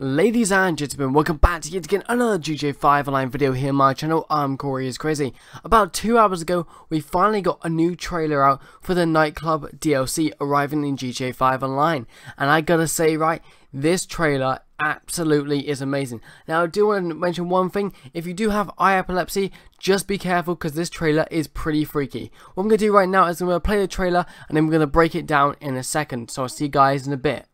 Ladies and gentlemen, welcome back to yet again another GTA 5 online video here on my channel, I'm Corey is Crazy. About two hours ago, we finally got a new trailer out for the nightclub DLC arriving in GTA 5 online. And I gotta say, right, this trailer absolutely is amazing. Now I do want to mention one thing, if you do have eye epilepsy, just be careful because this trailer is pretty freaky. What I'm to do right now is I'm to play the trailer and then we're to break it down in a second. So I'll see you guys in a bit.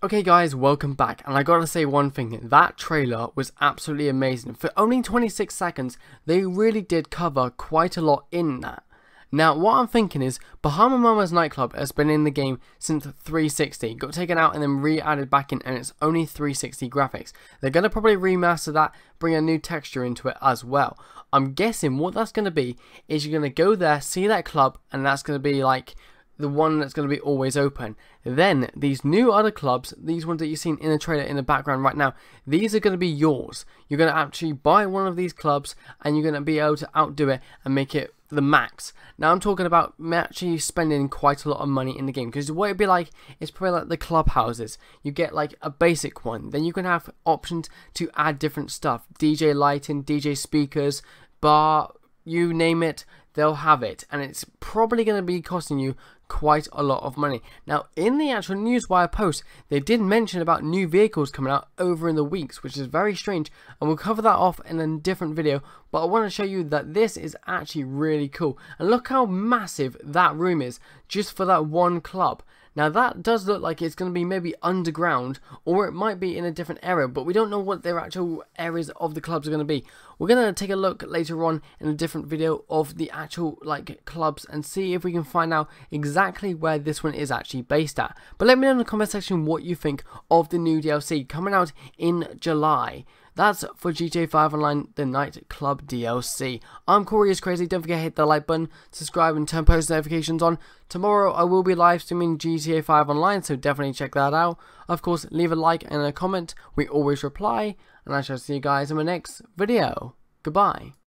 Okay guys, welcome back, and I gotta say one thing, that trailer was absolutely amazing. For only 26 seconds, they really did cover quite a lot in that. Now, what I'm thinking is, Bahama Mama's nightclub has been in the game since 360, got taken out and then re-added back in, and it's only 360 graphics. They're going to probably remaster that, bring a new texture into it as well. I'm guessing what that's going to be is you're going to go there, see that club, and that's going to be like the one that's going to be always open. Then these new other clubs, these ones that you've seen in the trailer in the background right now, these are going to be yours. You're going to actually buy one of these clubs and you're going to be able to outdo it and make it the max. Now I'm talking about actually spending quite a lot of money in the game because what it'd be like is probably like the clubhouses. You get like a basic one, then you can have options to add different stuff, DJ lighting, DJ speakers, bar, you name it, they'll have it, and it's probably going to be costing you quite a lot of money. Now, in the actual Newswire post, they did mention about new vehicles coming out over in the weeks, which is very strange, and we'll cover that off in a different video, but I want to show you that this is actually really cool. And look how massive that room is, just for that one club. Now that does look like it's going to be maybe underground or it might be in a different area but we don't know what their actual areas of the clubs are going to be. We're going to take a look later on in a different video of the actual like clubs and see if we can find out exactly where this one is actually based at. But let me know in the comment section what you think of the new DLC coming out in July. That's for GTA 5 Online, the Night Club DLC. I'm Corey is Crazy. Don't forget to hit the like button, subscribe, and turn post notifications on. Tomorrow I will be live streaming GTA 5 Online, so definitely check that out. Of course, leave a like and a comment. We always reply, and I shall see you guys in my next video. Goodbye.